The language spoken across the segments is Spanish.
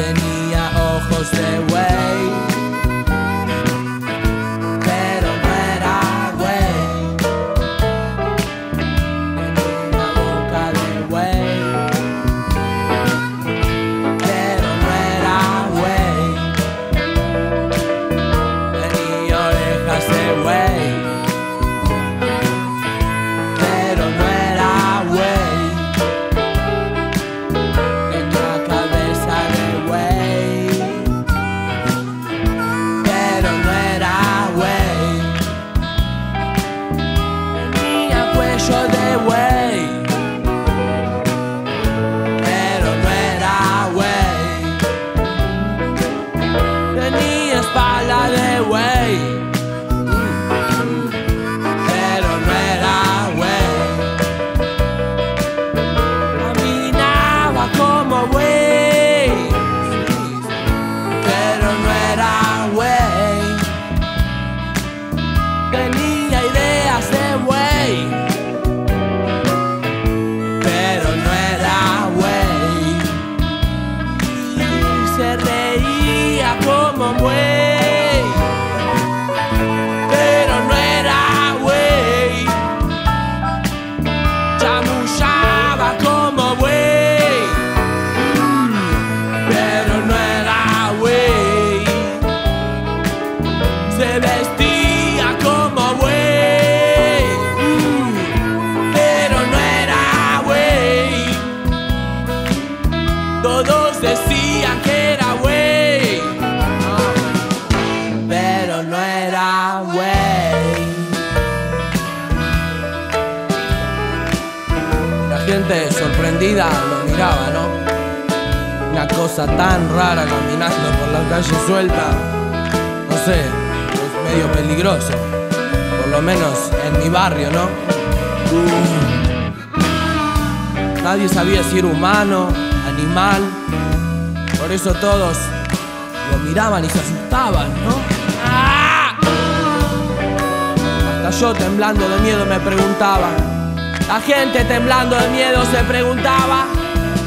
beni espalda de güey, pero no era güey. Caminaba como güey, gente sorprendida lo miraba, ¿no? Una cosa tan rara caminando por la calle suelta. No sé, es medio peligroso. Por lo menos en mi barrio, ¿no? Nadie sabía si era humano, animal. Por eso todos lo miraban y se asustaban, ¿no? ¡Ah! Hasta yo temblando de miedo me preguntaba. La gente temblando de miedo se preguntaba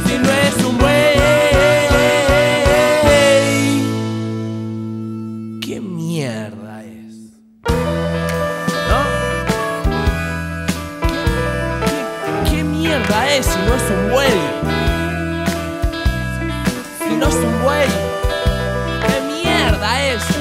si no es un buey. ¿Qué mierda es? ¿No? ¿Qué, mierda es si no es un buey? Si no es un buey, ¿qué mierda es?